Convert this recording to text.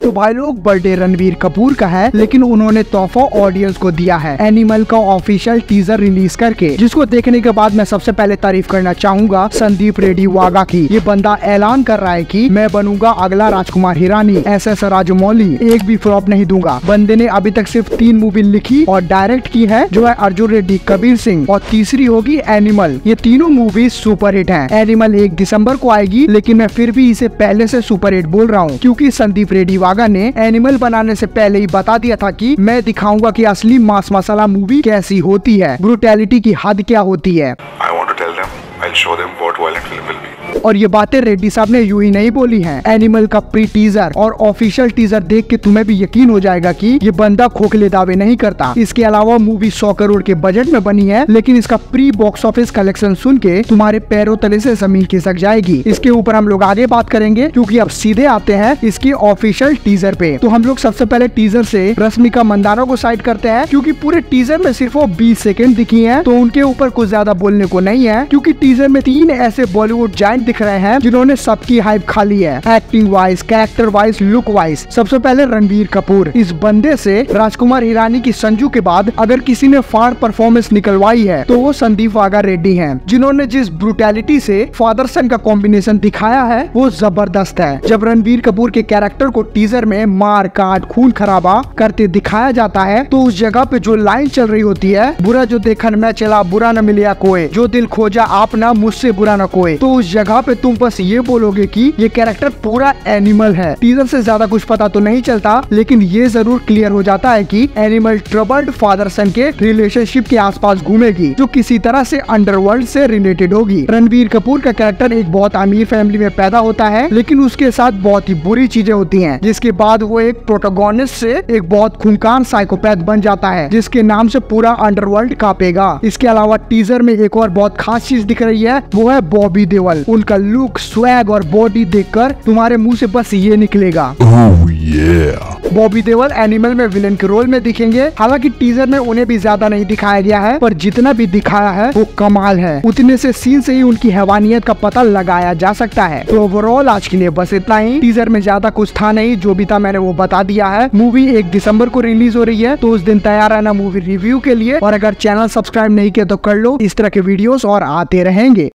तो भाई लोग बर्थडे रणवीर कपूर का है, लेकिन उन्होंने तोहफा ऑडियंस को दिया है एनिमल का ऑफिशियल टीजर रिलीज़ करके, जिसको देखने के बाद मैं सबसे पहले तारीफ़ करना चाहूँगा संदीप रेड्डी वागा की। ये बंदा ऐलान कर रहा है कि मैं बनूँगा अगला राजकुमार हिरानी एस एस राजमौली, एक भी फ्लॉप नहीं दूँगा। बंदे ने अभी तक सिर्फ़ तीन मूवी लिखी और डायरेक्ट की है, जो है अर्जुन रेड्डी, कबीर सिंह, और तीसरी होगी एनिमल ये तीनों मूवी सुपर हिट है। एनिमल एक दिसंबर को आएगी, लेकिन मैं फिर भी इसे पहले से सुपर एट बोल रहा हूँ, क्यूँकी संदीप रेड्डी वागा ने एनिमल बनाने से पहले ही बता दिया था की मैं दिखाऊँगा की असली मास मसाला मूवी कैसी होती है, ब्रुटेलिटी की हद क्या होती है। और ये बातें रेड्डी साहब ने यूँ ही नहीं बोली हैं। एनिमल का प्री टीजर और ऑफिशियल टीजर देख के तुम्हें भी यकीन हो जाएगा कि ये बंदा खोखले दावे नहीं करता। इसके अलावा मूवी सौ करोड़ के बजट में बनी है, लेकिन इसका प्री बॉक्स ऑफ़िस कलेक्शन सुन के तुम्हारे पैरों तले से ज़मीन खिसक जाएगी। इसके ऊपर हम लोग आगे बात करेंगे, क्यूँकी अब सीधे आते हैं इसके ऑफिशियल टीजर पे। तो हम लोग सबसे पहले टीजर से रश्मिका मंदाना को साइड करते हैं, क्योंकि पूरे टीजर में सिर्फ़ वो बीस सेकेंड दिखी है तो उनके ऊपर कुछ ज़्यादा बोलने को नहीं है, क्योंकि टीजर में तीन ऐसे बॉलीवुड जाइंट दिख रहे हैं जिन्होंने सबकी हाइप खा ली है। Acting wise character wise look wise सबसे पहले रणवीर कपूर। इस बंदे से राजकुमार हिरानी की संजू के बाद अगर किसी ने फाड़ परफॉर्मेंस निकलवाई है तो वो संदीप वागा रेड्डी है, जिन्होंने जिस ब्रुटैलिटी से फादर सन का कॉम्बिनेशन दिखाया है, वो ज़बरदस्त है। जब रणवीर कपूर के कैरेक्टर को टीजर में मार, काट, खून खराबा करते दिखाया जाता है तो उस जगह पे जो लाइन चल रही होती है, बुरा जो देखन मैं चला, बुरा न मिलिया कोई, जो दिल खोजा आप ना मुझसे बुरा न कोई तो उस जगह पे तुम बस ये बोलोगे कि ये कैरेक्टर पूरा एनिमल है। टीजर से ज़्यादा कुछ पता तो नहीं चलता, लेकिन ये ज़रूर क्लियर हो जाता है कि एनिमल ट्रबल्ड फादर सन के रिलेशनशिप के आसपास घूमेगी, जो किसी तरह से अंडरवर्ल्ड से रिलेटेड होगी। रणबीर कपूर का कैरेक्टर एक बहुत अमीर फैमिली में पैदा होता है, लेकिन उसके साथ बहुत ही बुरी चीज़ें होती हैं, जिसके बाद वो एक प्रोटोगोनिस्ट से एक बहुत खूंखार साइकोपैथ बन जाता है, जिसके नाम से पूरा अंडरवर्ल्ड कापेगा। इसके अलावा टीजर में एक और बहुत खास चीज़ दिख रही है, वो है बॉबी देवल उनका लुक स्वैग और बॉडी देखकर तुम्हारे मुँह से बस ये निकलेगा। बॉबी देवल एनिमल में विलन के रोल में दिखेंगे। हालाँकि टीजर में उन्हें भी ज़्यादा नहीं दिखाया गया है, पर जितना भी दिखाया है, वो कमाल है। उतने से सीन से ही उनकी हैवानियत का पता लगाया जा सकता है। तो ओवरऑल आज के लिए बस इतना ही। टीजर में ज़्यादा कुछ था नहीं, जो भी था मैंने वो बता दिया है। मूवी एक दिसंबर को रिलीज़ हो रही है तो उस दिन तैयार रहना मूवी रिव्यू के लिए। और अगर चैनल सब्सक्राइब नहीं किया तो कर लो। इस तरह के वीडियोस और आते रहेंगे।